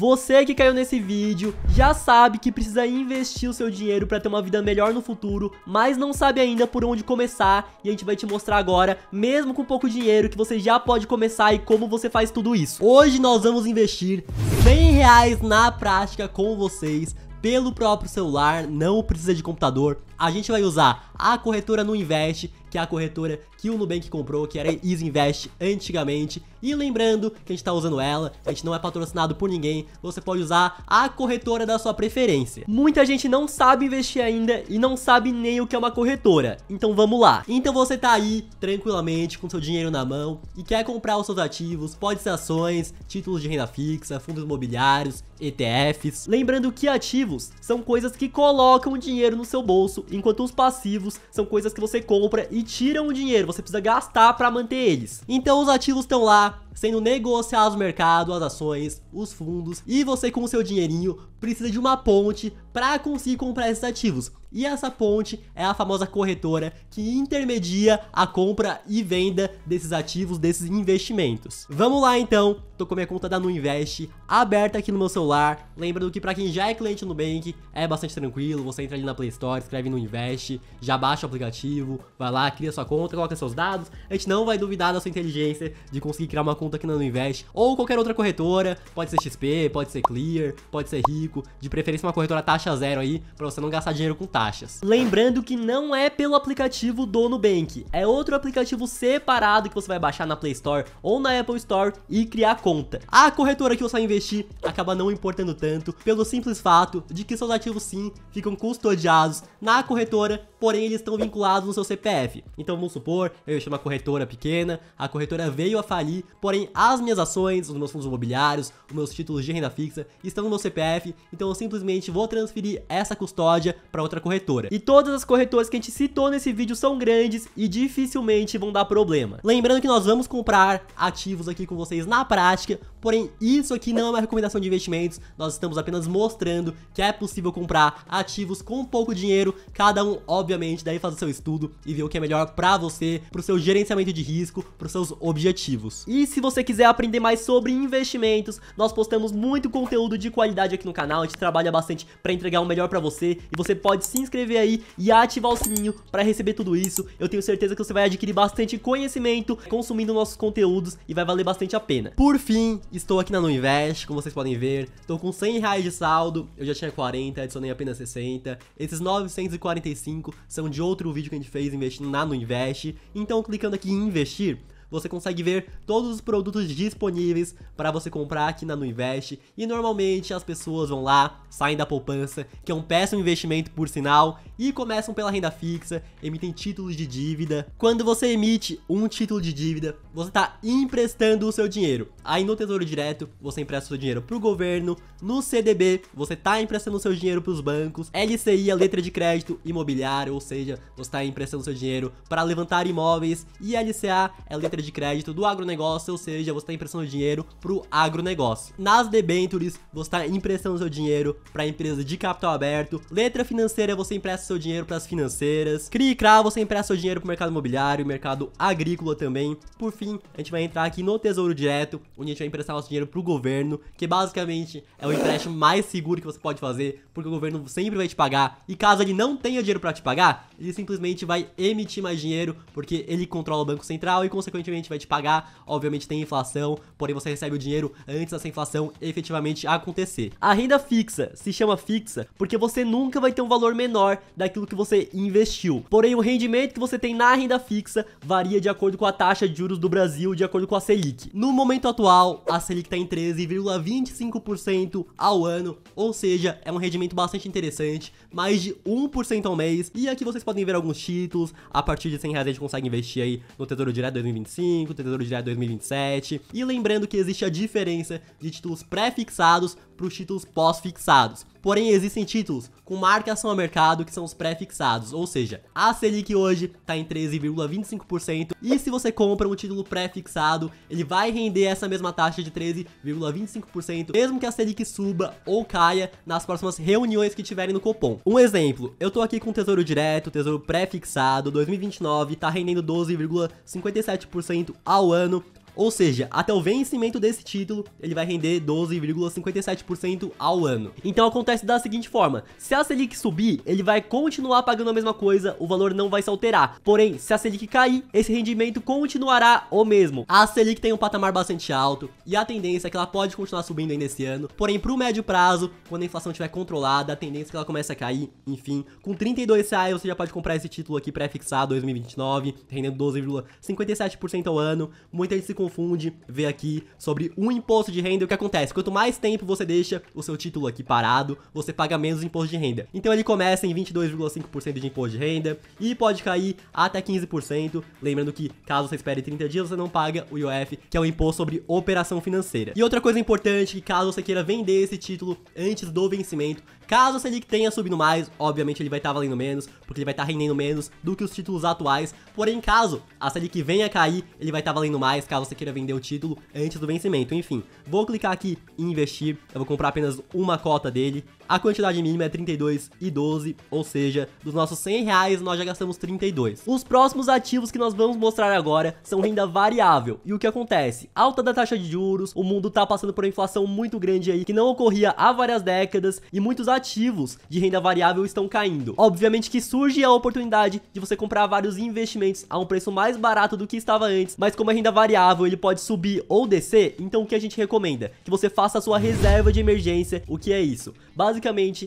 Você que caiu nesse vídeo já sabe que precisa investir o seu dinheiro para ter uma vida melhor no futuro, mas não sabe ainda por onde começar e a gente vai te mostrar agora, mesmo com pouco dinheiro, que você já pode começar e como você faz tudo isso. Hoje nós vamos investir 100 reais na prática com vocês pelo próprio celular, não precisa de computador. A gente vai usar a corretora no Invest, que é a corretora que o Nubank comprou, que era Easy Invest antigamente. E lembrando que a gente tá usando ela, a gente não é patrocinado por ninguém, você pode usar a corretora da sua preferência. Muita gente não sabe investir ainda e não sabe nem o que é uma corretora, então vamos lá. Então você tá aí tranquilamente com seu dinheiro na mão e quer comprar os seus ativos, pode ser ações, títulos de renda fixa, fundos imobiliários, ETFs. Lembrando que ativos são coisas que colocam dinheiro no seu bolso, enquanto os passivos são coisas que você compra e tiram o dinheiro você precisa gastar para manter eles. Então os ativos estão lá, 봐. Sendo negociados no mercado, as ações, os fundos, e você com o seu dinheirinho precisa de uma ponte para conseguir comprar esses ativos. E essa ponte é a famosa corretora que intermedia a compra e venda desses ativos, desses investimentos. Vamos lá então, tô com minha conta da Nuinvest aberta aqui no meu celular. Lembrando que para quem já é cliente no Nubank, é bastante tranquilo, você entra ali na Play Store, escreve no Invest, já baixa o aplicativo, vai lá, cria sua conta, coloca seus dados. A gente não vai duvidar da sua inteligência de conseguir criar uma conta aqui na Nuinvest ou qualquer outra corretora, pode ser XP, pode ser Clear, pode ser Rico, de preferência uma corretora taxa zero aí, para você não gastar dinheiro com taxas. Lembrando que não é pelo aplicativo do Nubank, é outro aplicativo separado que você vai baixar na Play Store ou na Apple Store e criar conta. A corretora que você vai investir acaba não importando tanto, pelo simples fato de que seus ativos sim ficam custodiados na corretora, porém eles estão vinculados no seu CPF. Então vamos supor, eu investi uma corretora pequena, a corretora veio a falir, porém as minhas ações, os meus fundos imobiliários, os meus títulos de renda fixa estão no meu CPF, então eu simplesmente vou transferir essa custódia para outra corretora. E todas as corretoras que a gente citou nesse vídeo são grandes e dificilmente vão dar problema. Lembrando que nós vamos comprar ativos aqui com vocês na prática, porém isso aqui não é uma recomendação de investimentos, nós estamos apenas mostrando que é possível comprar ativos com pouco dinheiro, cada um obviamente deve fazer seu estudo e ver o que é melhor para você, para o seu gerenciamento de risco, para os seus objetivos. E se você quiser aprender mais sobre investimentos, nós postamos muito conteúdo de qualidade aqui no canal, a gente trabalha bastante para entregar o melhor para você e você pode se inscrever aí e ativar o sininho para receber tudo isso. Eu tenho certeza que você vai adquirir bastante conhecimento consumindo nossos conteúdos e vai valer bastante a pena. Por fim, estou aqui na Nuinvest, como vocês podem ver, estou com 100 reais de saldo, eu já tinha 40, adicionei apenas 60. Esses 945 são de outro vídeo que a gente fez investindo na Nuinvest. Então, clicando aqui em investir, você consegue ver todos os produtos disponíveis para você comprar aqui na Nuinvest e normalmente as pessoas vão lá, saem da poupança, que é um péssimo investimento por sinal, e começam pela renda fixa, emitem títulos de dívida. Quando você emite um título de dívida, você está emprestando o seu dinheiro. Aí no Tesouro Direto, você empresta o seu dinheiro para o governo, no CDB, você está emprestando o seu dinheiro para os bancos, LCI, a letra de crédito imobiliário, ou seja, você está emprestando o seu dinheiro para levantar imóveis, e LCA é a letra de crédito do agronegócio, ou seja, você está emprestando dinheiro para o agronegócio. Nas debentures, você está emprestando seu dinheiro para empresas de capital aberto. Letra financeira, você empresta seu dinheiro para as financeiras. CRI e CRA, você empresta seu dinheiro para o mercado imobiliário, mercado agrícola também. Por fim, a gente vai entrar aqui no Tesouro Direto, onde a gente vai emprestar nosso dinheiro para o governo, que basicamente é o empréstimo mais seguro que você pode fazer, porque o governo sempre vai te pagar. E caso ele não tenha dinheiro para te pagar, ele simplesmente vai emitir mais dinheiro, porque ele controla o Banco Central e, consequentemente, vai te pagar. Obviamente tem inflação, porém você recebe o dinheiro antes dessa inflação efetivamente acontecer. A renda fixa se chama fixa porque você nunca vai ter um valor menor daquilo que você investiu. Porém, o rendimento que você tem na renda fixa varia de acordo com a taxa de juros do Brasil, de acordo com a Selic. No momento atual, a Selic está em 13,25% ao ano, ou seja, é um rendimento bastante interessante, mais de 1% ao mês. E aqui vocês podem ver alguns títulos, a partir de 100 reais a gente consegue investir aí no Tesouro Direto 2025, Tesouro Direto 2027. E lembrando que existe a diferença de títulos pré-fixados para os títulos pós-fixados. Porém, existem títulos com marcação a mercado que são os pré-fixados, ou seja, a Selic hoje está em 13,25% e se você compra um título pré-fixado, ele vai render essa mesma taxa de 13,25%, mesmo que a Selic suba ou caia nas próximas reuniões que tiverem no Copom. Um exemplo, eu tô aqui com Tesouro Direto, Tesouro pré-fixado, 2029, tá rendendo 12,57% ao ano, Ou seja, até o vencimento desse título, ele vai render 12,57% ao ano. Então acontece da seguinte forma: se a Selic subir, ele vai continuar pagando a mesma coisa, o valor não vai se alterar. Porém, se a Selic cair, esse rendimento continuará o mesmo. A Selic tem um patamar bastante alto e a tendência é que ela pode continuar subindo ainda esse ano. Porém, para o médio prazo, quando a inflação estiver controlada, a tendência é que ela comece a cair. Enfim, com 32 reais você já pode comprar esse título aqui pré-fixado 2029, rendendo 12,57% ao ano. Muita gente se confunde, vê aqui sobre o imposto de renda. O que acontece? Quanto mais tempo você deixa o seu título aqui parado, você paga menos imposto de renda. Então ele começa em 22,5% de imposto de renda e pode cair até 15%. Lembrando que caso você espere 30 dias, você não paga o IOF, que é o imposto sobre operação financeira. E outra coisa importante, que caso você queira vender esse título antes do vencimento, Caso a Selic tenha subido mais, obviamente ele vai estar tá valendo menos, porque ele vai estar tá rendendo menos do que os títulos atuais. Porém, caso a Selic venha cair, ele vai estar tá valendo mais, caso você queira vender o título antes do vencimento. Enfim, vou clicar aqui em investir, eu vou comprar apenas uma cota dele. A quantidade mínima é 32 e 12, ou seja, dos nossos 100 reais nós já gastamos 32. Os próximos ativos que nós vamos mostrar agora são renda variável. E o que acontece? Alta da taxa de juros, o mundo tá passando por uma inflação muito grande aí, que não ocorria há várias décadas, e muitos ativos de renda variável estão caindo. Obviamente que surge a oportunidade de você comprar vários investimentos a um preço mais barato do que estava antes, mas como a renda variável ele pode subir ou descer, então o que a gente recomenda? Que você faça a sua reserva de emergência. O que é isso? Basicamente,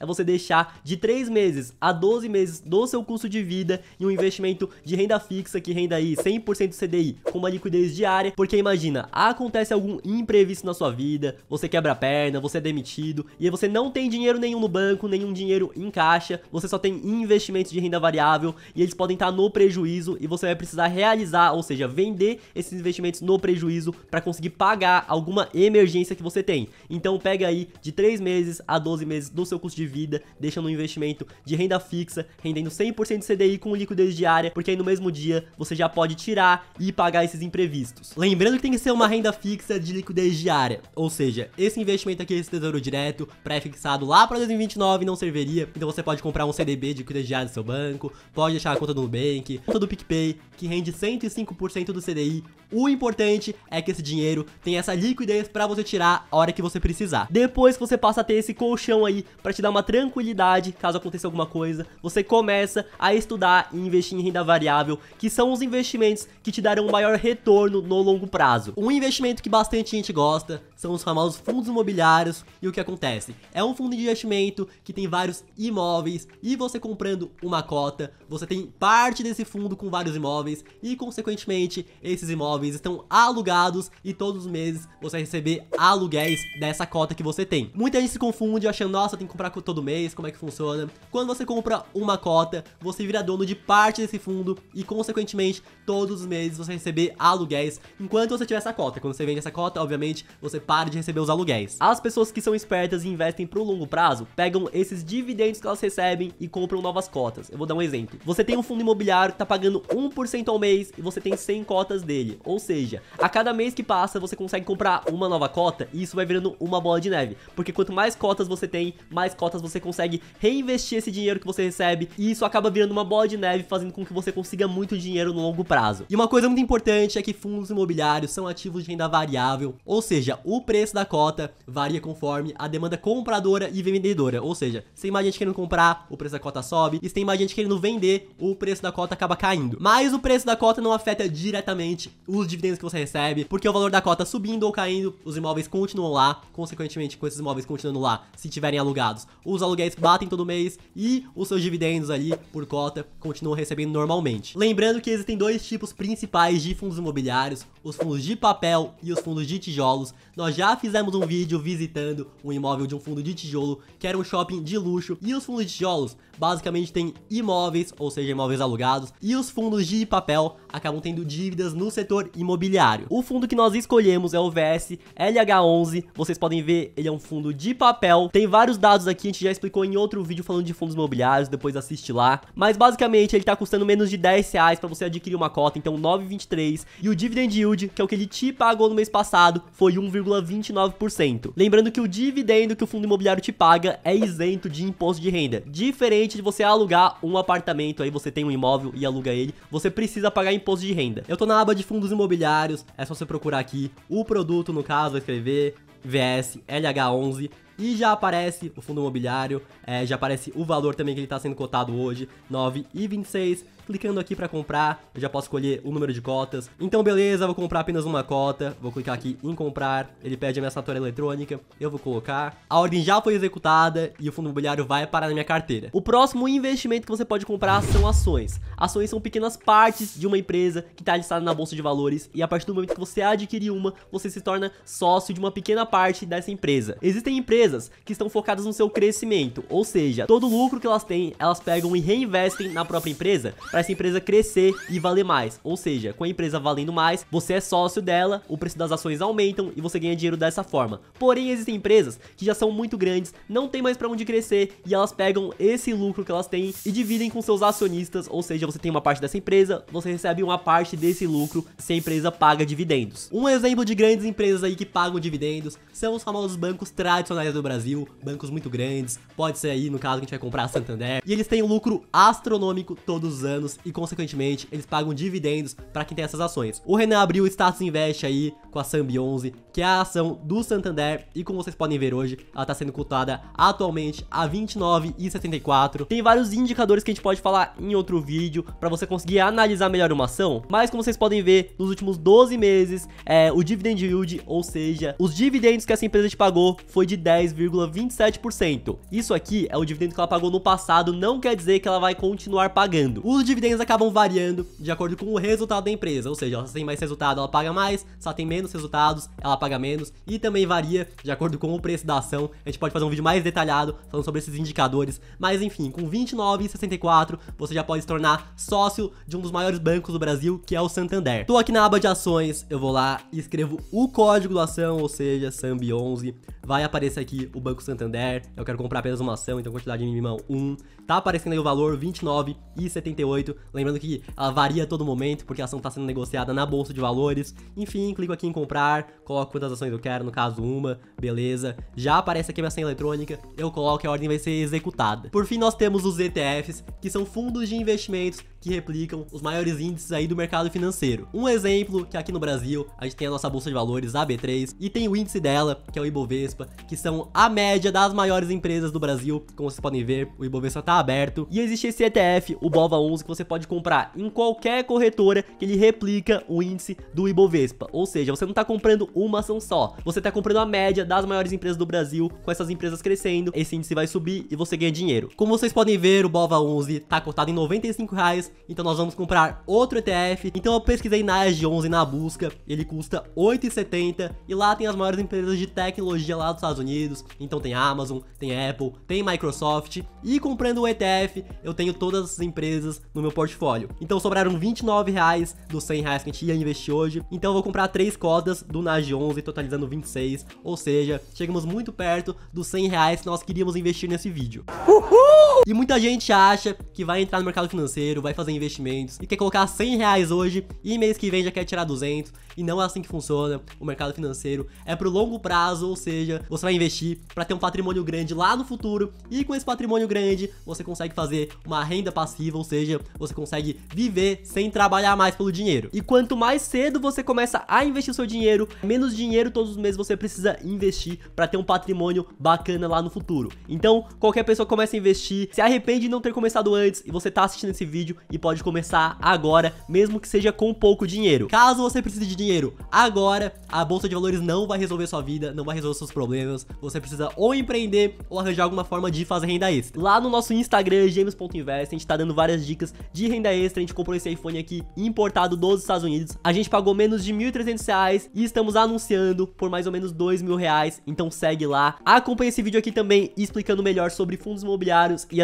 é você deixar de 3 meses a 12 meses do seu custo de vida em um investimento de renda fixa que renda aí 100% CDI com uma liquidez diária, porque imagina, acontece algum imprevisto na sua vida, você quebra a perna, você é demitido e você não tem dinheiro nenhum no banco, nenhum dinheiro em caixa, você só tem investimentos de renda variável e eles podem estar no prejuízo e você vai precisar realizar, ou seja, vender esses investimentos no prejuízo para conseguir pagar alguma emergência que você tem. Então pega aí de 3 meses a 12 meses meses do seu custo de vida, deixando um investimento de renda fixa, rendendo 100% de CDI com liquidez diária, porque aí no mesmo dia você já pode tirar e pagar esses imprevistos. Lembrando que tem que ser uma renda fixa de liquidez diária, ou seja, esse investimento aqui, esse tesouro direto, pré-fixado lá para 2029 não serviria, então você pode comprar um CDB de liquidez diária do seu banco, pode deixar a conta do Nubank, conta do PicPay, que rende 105% do CDI. O importante é que esse dinheiro tem essa liquidez para você tirar a hora que você precisar. Depois que você passa a ter esse colchão aí para te dar uma tranquilidade caso aconteça alguma coisa. Você começa a estudar e investir em renda variável, que são os investimentos que te darão um maior retorno no longo prazo. Um investimento que bastante gente gosta são os famosos fundos imobiliários. E o que acontece? É um fundo de investimento que tem vários imóveis e você comprando uma cota, você tem parte desse fundo com vários imóveis e consequentemente esses imóveis estão alugados e todos os meses você vai receber aluguéis dessa cota que você tem. Muita gente se confunde achando nossa, tem que comprar todo mês, como é que funciona? Quando você compra uma cota, você vira dono de parte desse fundo e, consequentemente, todos os meses você receber aluguéis enquanto você tiver essa cota. Quando você vende essa cota, obviamente, você para de receber os aluguéis. As pessoas que são espertas e investem pro longo prazo, pegam esses dividendos que elas recebem e compram novas cotas. Eu vou dar um exemplo. Você tem um fundo imobiliário que tá pagando 1% ao mês e você tem 100 cotas dele. Ou seja, a cada mês que passa, você consegue comprar uma nova cota e isso vai virando uma bola de neve. Porque quanto mais cotas você tem, mais cotas você consegue reinvestir esse dinheiro que você recebe e isso acaba virando uma bola de neve, fazendo com que você consiga muito dinheiro no longo prazo. E uma coisa muito importante é que fundos imobiliários são ativos de renda variável, ou seja, o preço da cota varia conforme a demanda compradora e vendedora, ou seja, se tem mais gente querendo comprar, o preço da cota sobe, e se tem mais gente querendo vender, o preço da cota acaba caindo. Mas o preço da cota não afeta diretamente os dividendos que você recebe, porque o valor da cota subindo ou caindo, os imóveis continuam lá, consequentemente com esses imóveis continuando lá, se tiverem alugados. Os aluguéis batem todo mês e os seus dividendos ali por cota continuam recebendo normalmente. Lembrando que existem dois tipos principais de fundos imobiliários, os fundos de papel e os fundos de tijolos. Nós já fizemos um vídeo visitando um imóvel de um fundo de tijolo, que era um shopping de luxo, e os fundos de tijolos basicamente têm imóveis, ou seja, imóveis alugados, e os fundos de papel acabam tendo dívidas no setor imobiliário. O fundo que nós escolhemos é o VS LH11, vocês podem ver, ele é um fundo de papel, tem vários dados aqui, a gente já explicou em outro vídeo falando de fundos imobiliários, depois assiste lá, mas basicamente ele tá custando menos de 10 reais pra você adquirir uma cota, então 9,23, e o dividend yield, que é o que ele te pagou no mês passado, foi 1,29%. Lembrando que o dividendo que o fundo imobiliário te paga é isento de imposto de renda. Diferente de você alugar um apartamento, aí você tem um imóvel e aluga ele, você precisa pagar imposto de renda. Eu tô na aba de fundos imobiliários, é só você procurar aqui o produto, no caso, escrever VS LH11 e já aparece o fundo imobiliário, é, já aparece o valor também que ele está sendo cotado hoje, 9,26 Clicando aqui para comprar, eu já posso escolher o número de cotas. Então, beleza, vou comprar apenas uma cota. Vou clicar aqui em comprar. Ele pede a minha assinatura eletrônica. Eu vou colocar. A ordem já foi executada e o fundo imobiliário vai parar na minha carteira. O próximo investimento que você pode comprar são ações. Ações são pequenas partes de uma empresa que está listada na bolsa de valores e a partir do momento que você adquirir uma, você se torna sócio de uma pequena parte dessa empresa. Existem empresas que estão focadas no seu crescimento, ou seja, todo o lucro que elas têm, elas pegam e reinvestem na própria empresa para essa empresa crescer e valer mais. Ou seja, com a empresa valendo mais, você é sócio dela, o preço das ações aumentam e você ganha dinheiro dessa forma. Porém, existem empresas que já são muito grandes, não tem mais para onde crescer e elas pegam esse lucro que elas têm e dividem com seus acionistas, ou seja, você tem uma parte dessa empresa, você recebe uma parte desse lucro se a empresa paga dividendos. Um exemplo de grandes empresas aí que pagam dividendos são os famosos bancos tradicionais do Brasil, bancos muito grandes, pode ser aí no caso que a gente vai comprar a Santander, e eles têm um lucro astronômico todos os anos e, consequentemente, eles pagam dividendos para quem tem essas ações. O Renan abriu o Status Invest aí com a Sambi 11, que é a ação do Santander e como vocês podem ver hoje, ela está sendo cotada atualmente a 29,74. Tem vários indicadores que a gente pode falar em outro vídeo para você conseguir analisar melhor uma ação, mas como vocês podem ver, nos últimos 12 meses, é, o dividend yield, ou seja, os dividendos que essa empresa te pagou foi de 10,27%. Isso aqui é o dividendo que ela pagou no passado, não quer dizer que ela vai continuar pagando. Os dividendos acabam variando de acordo com o resultado da empresa, ou seja, se tem mais resultado, ela paga mais, se ela tem menos resultados, ela paga menos, e também varia de acordo com o preço da ação. A gente pode fazer um vídeo mais detalhado falando sobre esses indicadores, mas enfim, com 29,64 você já pode se tornar sócio de um dos maiores bancos do Brasil, que é o Santander. Tô aqui na aba de ações, eu vou lá e escrevo o código da ação, ou seja, SAMB11, vai aparecer aqui o Banco Santander, eu quero comprar apenas uma ação, então quantidade mínima 1, tá aparecendo aí o valor 29,78 Lembrando que ela varia a todo momento, porque a ação está sendo negociada na bolsa de valores. Enfim, clico aqui em comprar, coloco quantas ações eu quero, no caso uma, beleza. Já aparece aqui a minha senha eletrônica, eu coloco e a ordem vai ser executada. Por fim, nós temos os ETFs, que são fundos de investimentos que replicam os maiores índices aí do mercado financeiro. Um exemplo que aqui no Brasil a gente tem a nossa bolsa de valores a B3 e tem o índice dela, que é o Ibovespa, que são a média das maiores empresas do Brasil. Como vocês podem ver, o Ibovespa está aberto e existe esse ETF, o BOVA11, que você pode comprar em qualquer corretora que ele replica o índice do Ibovespa. Ou seja, você não está comprando uma ação só, você está comprando a média das maiores empresas do Brasil, com essas empresas crescendo, esse índice vai subir e você ganha dinheiro. Como vocês podem ver, o BOVA11 está cotado em 95 reais então nós vamos comprar outro ETF. Então eu pesquisei na EG11 na busca, ele custa 8,70 e lá tem as maiores empresas de tecnologia lá dos Estados Unidos. Então tem Amazon, tem Apple, tem Microsoft e comprando o ETF eu tenho todas as empresas no meu portfólio. Então sobraram 29 reais dos 100 reais que a gente ia investir hoje. Então eu vou comprar três cotas do NAG11 totalizando 26, ou seja, chegamos muito perto dos 100 reais que nós queríamos investir nesse vídeo. Uhul! E muita gente acha que vai entrar no mercado financeiro, vai fazer investimentos e quer colocar 100 reais hoje e mês que vem já quer tirar 200 e não é assim que funciona o mercado financeiro. É pro longo prazo, ou seja, você vai investir para ter um patrimônio grande lá no futuro e com esse patrimônio grande você consegue fazer uma renda passiva, ou seja, você consegue viver sem trabalhar mais pelo dinheiro. E quanto mais cedo você começa a investir seu dinheiro, menos dinheiro todos os meses você precisa investir para ter um patrimônio bacana lá no futuro. Então, qualquer pessoa começa a investir, se arrepende de não ter começado antes e você tá assistindo esse vídeo e pode começar agora, mesmo que seja com pouco dinheiro. Caso você precise de dinheiro agora, a bolsa de valores não vai resolver sua vida, não vai resolver seus problemas. Você precisa ou empreender ou arranjar alguma forma de fazer renda extra. Lá no nosso Instagram, james.invest, a gente tá dando várias dicas de renda extra. A gente comprou esse iPhone aqui importado dos Estados Unidos. A gente pagou menos de R$ 1.300 e estamos anunciando por mais ou menos R$ mil reais. Então segue lá. Acompanhe esse vídeo aqui também explicando melhor sobre fundos imobiliários e